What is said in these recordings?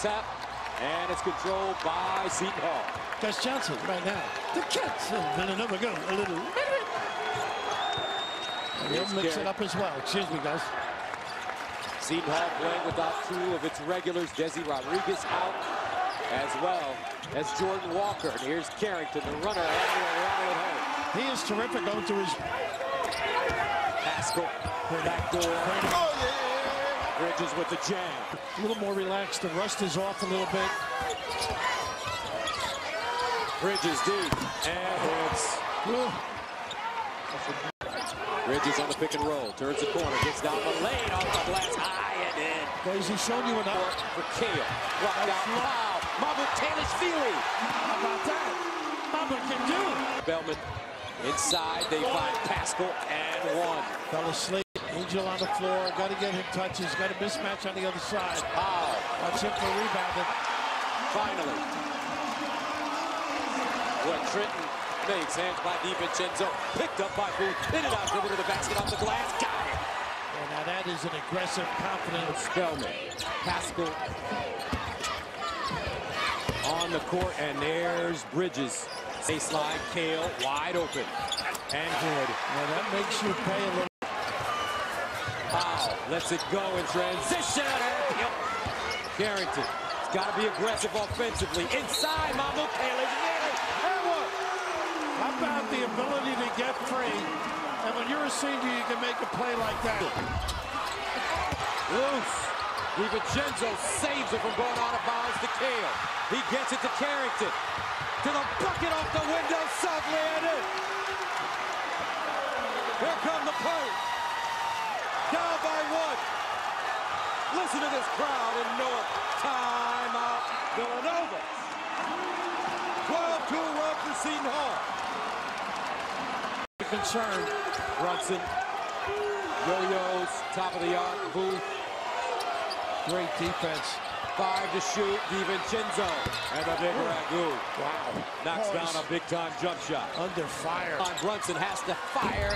tap, and it's controlled by Seton Hall. Gus Johnson right now. The Cats and another go a little. And he'll mix it up as well. Excuse me, guys. Seton Hall playing without two of its regulars. Desi Rodriguez out as well as Jordan Walker. And here's Carrington, the runner, and will rattle it home. He is terrific going to his Paschall, back door. Oh, yeah. Bridges with the jam. A little more relaxed. The rust is off a little bit. Bridges deep, and hits. Bridges on the pick and roll, turns the corner, gets down the lane, off the glass, high and in. He's shown you enough. For Cale, rocked out, foul, Mahmoud Feely. How about that? Mama can do it. Bellman inside, they find Paschall and one. Fell asleep. Angel on the floor. Got to get him touches. Got a mismatch on the other side. Wow. Watch him for rebounding. Finally. What Trenton makes. Hands by DiVincenzo. Picked up by Booth. Hit it out. Dribble to the basket off the glass. Got it. And now that is an aggressive, confident Spellman. Paschall on the court. And there's Bridges. Baseline. Cale wide open. And good. Well, that makes you pay a little. Powell lets it go in transition. Yep. Carrington. It's got to be aggressive offensively. Inside, Mahmoud Cale How about the ability to get free? And when you're a senior, you can make a play like that. Loose. DiVincenzo saves it from going out of bounds to Cale. He gets it to Carrington. To the bucket off the window, softly and in. Here come the play. Down by one. Listen to this crowd in North. Timeout, Villanova. 12-2 run for Seton Hall. Concern. Brunson. Yo-yos, top of the arc, Booth. Great defense. Five to shoot, DiVincenzo. And a big ragu. Wow. Knocks down a big-time jump shot. Under fire. On Brunson has to fire.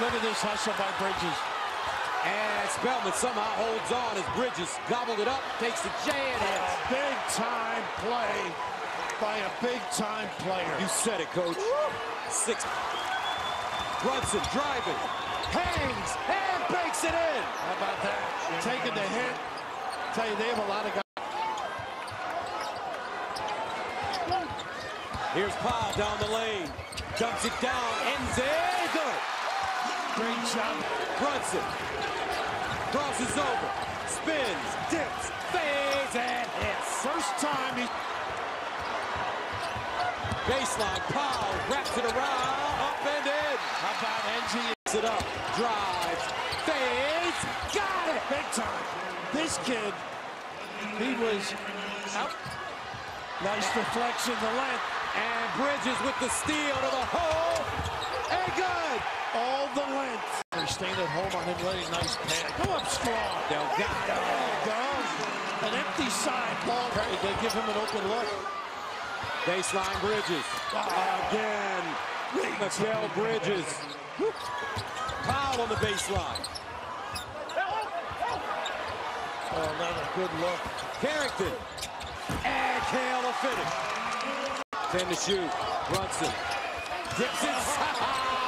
Look at this hustle by Bridges. And Spellman somehow holds on as Bridges gobbled it up, takes the J and hits. Big time play by a big time player. You said it, coach. Six. Brunson driving, hangs, and bakes it in. How about that? Taking the hit. tell you, they have a lot of guys. Here's Powell down the lane. Dumps it down, ends it. Good. Great shot. Brunson crosses over, spins, dips, fades, and hits. First time he... Baseline, Powell wraps it around, up and in. How about NG? it up, drives, fades, got it! Big time. This kid, he was out. Nice deflection, the length. And Bridges with the steal to the hole, good! all the length. They're staying at home on him letting nice pad. Go up strong. Delgado. Goes. An empty side ball. They give him an open look. Baseline Bridges. Ah. Again. Mikal Bridges. Powell on the baseline. Oh, another good look. Carrington. And Cale will finish. 10 to shoot. Brunson. Dips inside.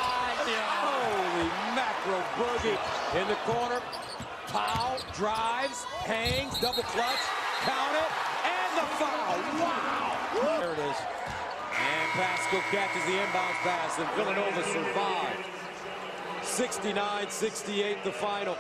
Holy macro boogie. In the corner. Powell drives, hangs, double clutch, count it, and the foul. Wow. There it is. And Paschall catches the inbound pass, and Villanova survived. 69-68 the final.